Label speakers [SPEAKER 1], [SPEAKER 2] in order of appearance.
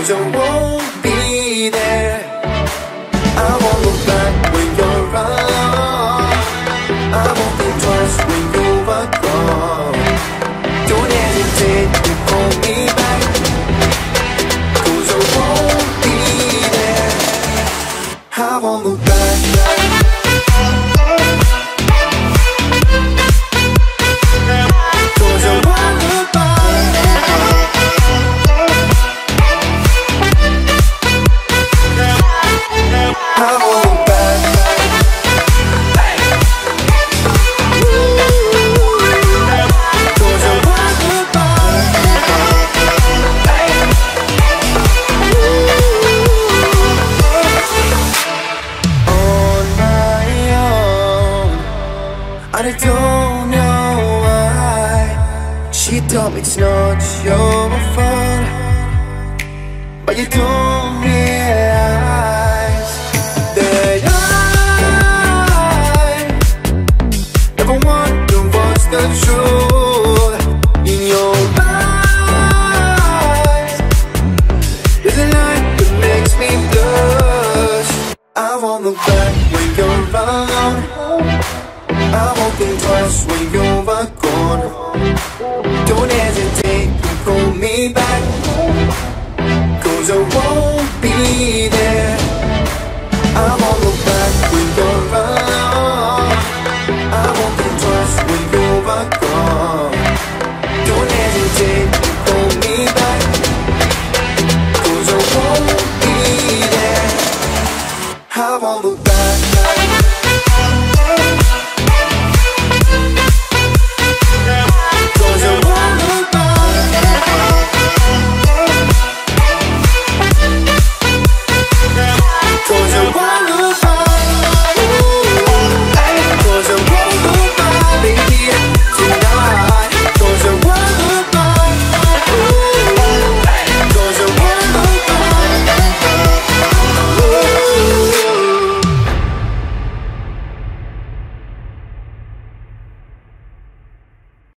[SPEAKER 1] cause I won't be there. I won't look back when you're around. I won't think twice when you're gone. Don't hesitate to call me back, cause I won't be there. I won't look back. I don't know why. She told me it's not your fault, but you don't realize the truth in your eyes. A light that makes me blush. I won't back when you're around. I won't think twice when you're gone. Don't hesitate to me back. Cause I won't be there. mão